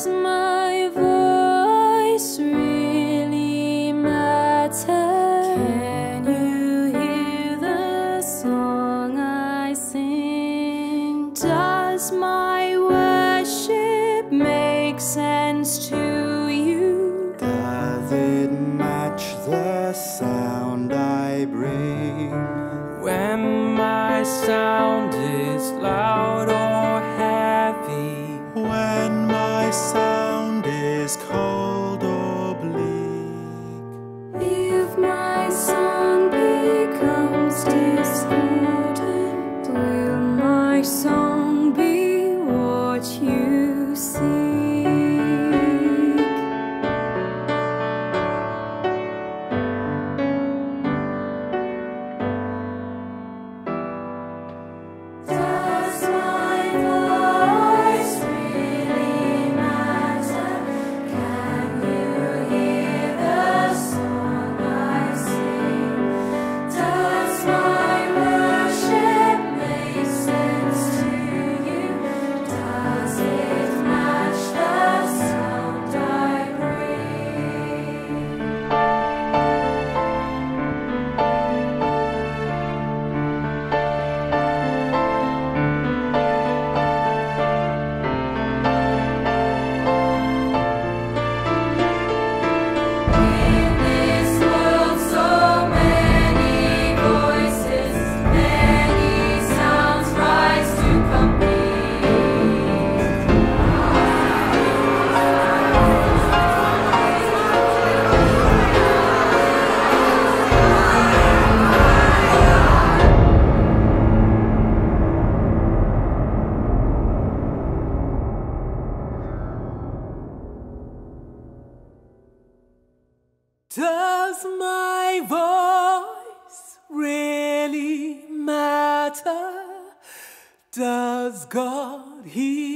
Does my voice really matter? Can you hear the song I sing? Does my worship make sense to you? Does it match the sound I bring? When my sound is loud does my voice really matter? Does God hear?